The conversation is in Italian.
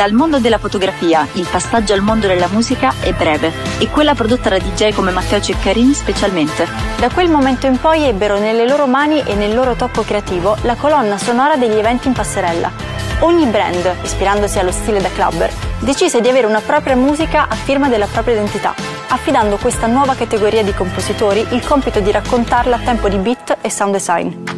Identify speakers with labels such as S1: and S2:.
S1: Dal mondo della fotografia, il passaggio al mondo della musica è breve e quella prodotta da DJ come Matteo Ceccarini specialmente.
S2: Da quel momento in poi ebbero nelle loro mani e nel loro tocco creativo la colonna sonora degli eventi in passerella. Ogni brand, ispirandosi allo stile da clubber, decise di avere una propria musica a firma della propria identità, affidando questa nuova categoria di compositori il compito di raccontarla a tempo di beat e sound design.